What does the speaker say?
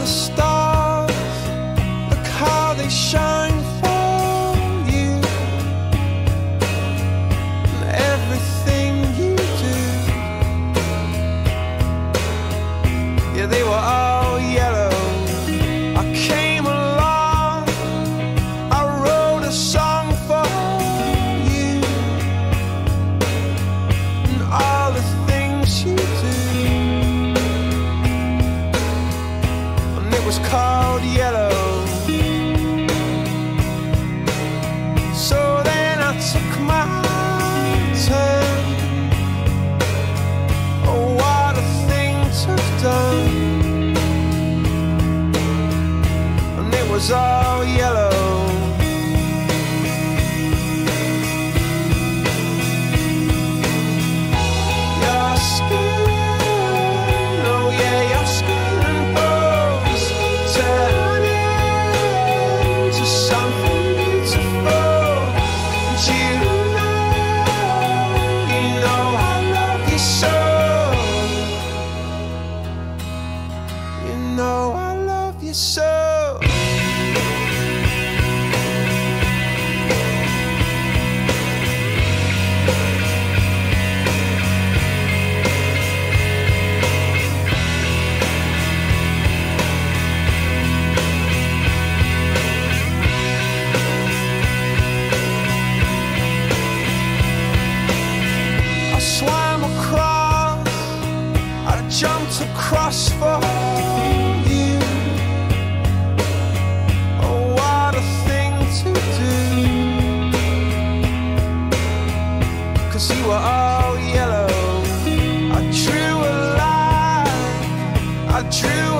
the stars. old yellow. So then I took my turn. Oh, what a thing to have done. And it was all yellow. You know I love you so. jumped across for you. Oh, what a thing to do. Cause you were all yellow. I drew a line. I drew